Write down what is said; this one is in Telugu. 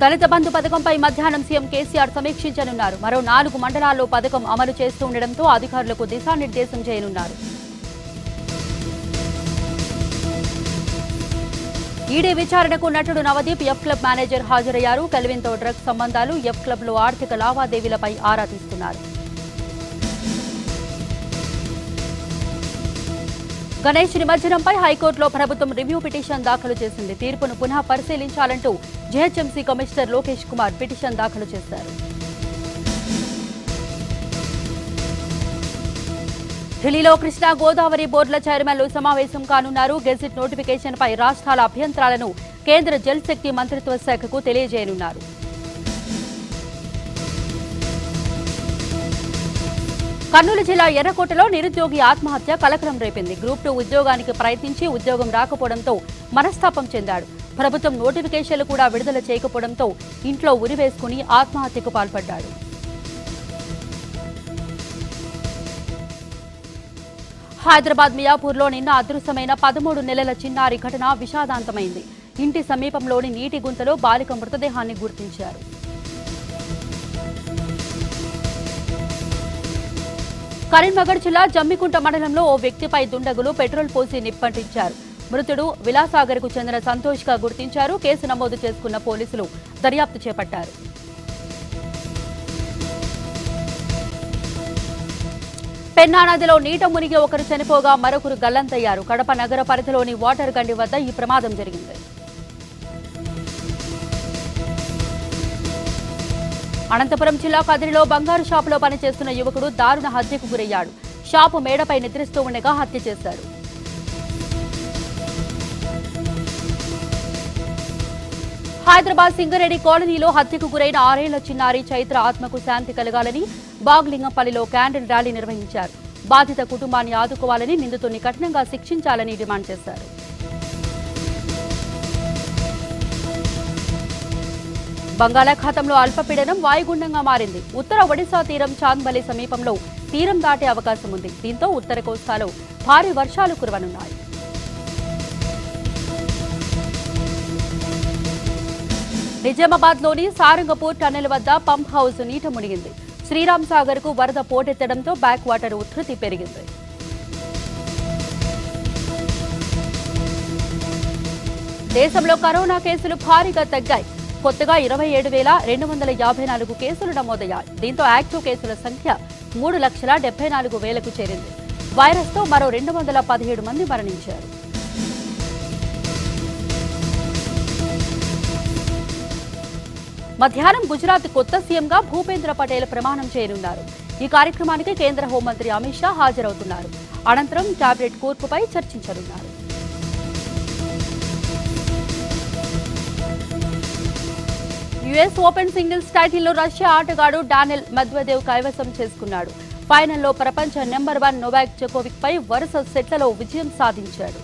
దళిత బంధు పథకంపై మధ్యాహ్నం సీఎం కేసీఆర్ సమీక్షించనున్నారు. మరో నాలుగు మండలాల్లో పథకం అమలు చేస్తూ ఉండడంతో అధికారులకు దిశానిర్దేశం చేయనున్నారు. ఈడీ విచారణకు నటుడు నవదీప్ ఎఫ్ క్లబ్ మేనేజర్ హాజరయ్యారు. కెల్విన్తో డ్రగ్స్ సంబంధాలు ఎఫ్ క్లబ్లో ఆర్థిక లావాదేవీలపై ఆరా తీస్తున్నారు. గణేష్ నిమజ్జనంపై హైకోర్టులో ప్రభుత్వం రివ్యూ పిటిషన్ దాఖలు చేసింది. తీర్పును పునః పరిశీలించాలంటూ GHMC commissioner Lokesh Kumar petition దాఖలు చేశారు. ఢిల్లీలో కృష్ణా గోదావరి బోర్డుల చైర్మన్లు సమావేశం కానున్నారు. గెజిట్ నోటిఫికేషన్ పై రాష్ట్రాల అభ్యంతరాలను కేంద్ర జల్ శక్తి మంత్రిత్వ శాఖకు తెలియజేయనున్నారు. కర్నూలు జిల్లా ఎర్రకోటలో నిరుద్యోగి ఆత్మహత్య కలకలం రేపింది. గ్రూప్ టూ ఉద్యోగానికి ప్రయత్నించి ఉద్యోగం రాకపోవడంతో మనస్తాపం చెందాడు. ప్రభుత్వం నోటిఫికేషన్లు కూడా విడుదల చేయకపోవడంతో ఇంట్లో ఉరివేసుకుని ఆత్మహత్యకు పాల్పడ్డాడు. హైదరాబాద్ మియాపూర్లో నిన్న అదృశ్యమైన పదమూడు నెలల చిన్నారి ఘటన విషాదాంతమైంది. ఇంటి సమీపంలోని నీటి గుంతలో బాలిక మృతదేహాన్ని గుర్తించారు. కరీంనగర్ జిల్లా జమ్మికుంట మండలంలో ఓ వ్యక్తిపై దుండగులు పెట్రోల్ పోసి నిప్పంటించారు. మృతుడు విలాసాగర్కు చెందిన సంతోష్గా గుర్తించారు. కేసు నమోదు చేసుకున్న పోలీసులు దర్యాప్తు చేపట్టారు. పెన్నా నదిలో నీట మునిగి ఒకరు చనిపోగా మరొకరు గల్లంతయ్యారు. కడప నగర పరిధిలోని వాటర్ గండి వద్ద ఈ ప్రమాదం జరిగింది. అనంతపురం జిల్లా కదిరిలో బంగారు షాపులో పనిచేస్తున్న యువకుడు దారుణ హత్యకు గురయ్యాడు. షాపు మేడపై నిద్రిస్తూ ఉండగా హత్య చేశారు హైదరాబాద్ సింగరేణి కాలనీలో హత్యకు గురైన ఆరేళ్ళ చిన్నారి చైత్ర ఆత్మకు శాంతి కలగాలని బాగ్లింగంపల్లిలో క్యాండిల్ ర్యాలీ నిర్వహించారు. బాధిత కుటుంబాన్ని ఆదుకోవాలని నిందితుడిని కఠినంగా శిక్షించాలని డిమాండ్ చేశారు. బంగాళాఖాతంలో అల్పపీడనం వాయుగుండంగా మారింది. ఉత్తర ఒడిశా తీరం చాంద్బలి సమీపంలో తీరం దాటే అవకాశం ఉంది. దీంతో ఉత్తర కోస్తాలో భారీ వర్షాలు కురవనున్నాయి. నిజామాబాద్లోని సారంగపూర్ టన్నెల్ వద్ద పంప్ హౌస్ నీట మునిగింది. శ్రీరామ్ సాగర్కు వరద పోటెత్తడంతో బ్యాక్ వాటర్ ఉధృతి పెరిగింది. దేశంలో కరోనా కేసులు భారీగా తగ్గాయి. కొత్తగా ఇరవై ఏడు వేల రెండు వందల యాభై నాలుగు కేసులు నమోదయ్యాయి. దీంతో యాక్టివ్ కేసుల సంఖ్య మూడు లక్షల డెబ్బై నాలుగు వేలకు చేరింది. వైరస్తో మరో రెండు వందల పదిహేడు మంది మరణించారు. మధ్యాహ్నం గుజరాత్ కొత్త సీఎంగా భూపేంద్ర పటేల్ ప్రమాణం చేయనున్నారు. ఈ కార్యక్రమానికి కేంద్ర హోంమంత్రి అమిత్ షా హాజరవుతున్నారు. అనంతరం టాబ్లెట్ కూర్పుపై చర్చించనున్నారు. యుఎస్ ఓపెన్ సింగిల్స్ టైటిల్లో రష్యా ఆటగాడు డానిల్ మధ్వదేవ్ కైవసం చేసుకున్నాడు. ఫైనల్లో ప్రపంచ నెంబర్ వన్ నొవాక్ జకోవిక్ పై వరుస సెట్లలో విజయం సాధించాడు.